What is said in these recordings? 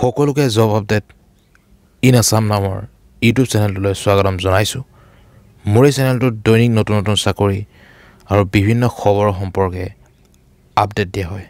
সকলোকে job update in Assam নামৰ YouTube চেনেলটোলৈ স্বাগতম জনাইছোঁ। মোৰ এই চেনেলটোত দৈনিক নতুন নতুন চাকৰি আৰু বিভিন্ন খবৰ সম্পৰ্কে আপডেট দিয়া হয়।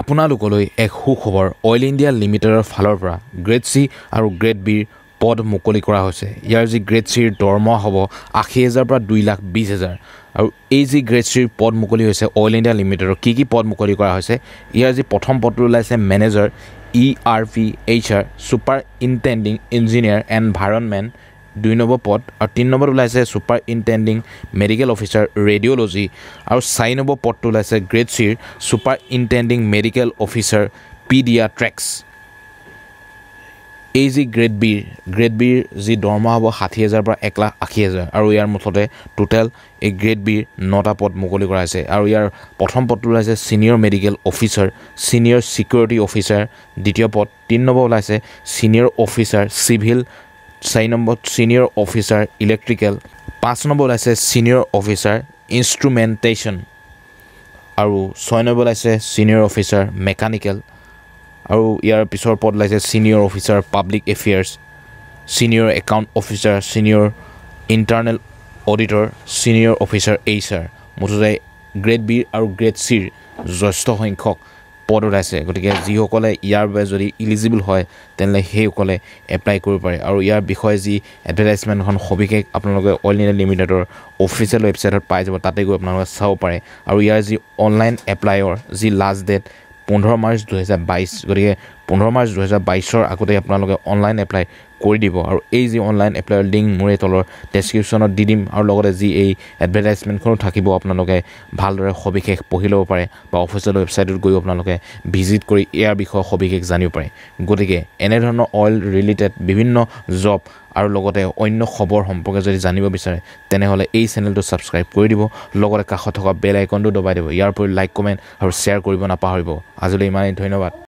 আপোনালোকলৈ এক সুখবৰ অইল ইণ্ডিয়া লিমিটেডৰ ফালৰ পৰা গ্ৰেড চি আৰু গ্ৰেড বিৰ পদ মুকলি কৰা হৈছে। ইয়াৰ যি গ্ৰেড চিৰ দৰমহা হ'ব আশী হেজাৰৰ পৰা দুই লাখ বিছ হেজাৰ। আৰু এই যি গ্ৰেড চিৰ পদ মুকলি হৈছে অইল ইণ্ডিয়া লিমিটেডৰ কি কি পদ মুকলি কৰা হৈছে ইয়াৰ যি প্ৰথম পদটো ওলাইছে manager E R V H R superintending engineer environment দুই নম্বৰ পদ আৰু তিনি নম্বৰত ওলাইছে superintending medical officer radiology আৰু চাৰি নম্বৰ পদটো ওলাইছে গ্ৰেড চিৰ superintending medical officer pediatrics এই যি গ্ৰেড বিৰ গ্ৰেড বিৰ যি দৰমহা হ'ব ষাঠি হেজাৰৰ পৰা এক লাখ আশী হেজাৰ আৰু ইয়াৰ মুঠতে টোটেল এই গ্ৰেড বিৰ নটা পদ মুকলি কৰা হৈছে। আৰু ইয়াৰ প্ৰথম পদটো ওলাইছে senior medical officer senior security officer দ্বিতীয় পদ তিনি নম্বৰ ওলাইছে ছিনিয়ৰ অফিচাৰ চিভিল চাৰি নম্বৰত ছিনিয়ৰ অফিচাৰ ইলেক্ট্ৰিকেল পাঁচ নম্বৰ ওলাইছে ছিনিয়ৰ অফিচাৰ ইনষ্ট্ৰুমেণ্টেশ্যন আৰু ছয় নম্বৰ ওলাইছে ছিনিয়ৰ অফিচাৰ মেকানিকেল আৰু ইয়াৰ পিছৰ পদ ওলাইছে senior officer public affairs senior account officer senior internal auditor senior officer H R মুঠতে গ্ৰেড বি আৰু গ্ৰেড চিৰ যথেষ্ট সংখ্যক পদ ওলাইছে। গতিকে যিসকলে ইয়াৰ বাবে যদি ইলিজিবল হয় তেনেহ'লে সেইসকলে এপ্লাই কৰিব পাৰে। আৰু ইয়াৰ বিষয়ে যি এডভাৰটাইজমেণ্টখন সবিশেষ আপোনালোকে অইল ইণ্ডিয়া লিমিটেডৰ অফিচিয়েল ৱেবছাইটত পাই যাব। তাতে গৈ আপোনালোকে চাব পাৰে। আৰু ইয়াৰ যি অনলাইন এপ্লাইৰ যি লাষ্ট ডেট পোন্ধৰ মাৰ্চ দুহেজাৰ বাইছ গতিকে পোন্ধৰ মাৰ্চ দুহেজাৰ বাইছৰ আগতে আপোনালোকে অনলাইন এপ্লাই কৰি দিব আৰু এই যি অনলাইন এপ্লাইৰ লিংক মোৰ এই তলৰ ডেছক্ৰিপশ্যনত দি দিম আৰু লগতে যি এই এডভাৰটাইজমেণ্টখনো থাকিব আপোনালোকে ভালদৰে সবিশেষ পঢ়ি ল'ব পাৰে বা অফিচিয়েল ৱেবছাইটত গৈও আপোনালোকে ভিজিট কৰি ইয়াৰ বিষয়ে সবিশেষ জানিব পাৰে। গতিকে এনেধৰণৰ অইল ৰিলেটেড বিভিন্ন জব আৰু লগতে অন্য খবৰ সম্পৰ্কে যদি জানিব বিচাৰে তেনেহ'লে এই চেনেলটো ছাবস্ক্ৰাইব কৰি দিব লগতে কাষত থকা বেল আইকনটো দবাই দিব। ইয়াৰ উপৰি লাইক কমেণ্ট আৰু শ্বেয়াৰ কৰিব নাপাহৰিব। আজিলৈ ইমানেই ধন্যবাদ।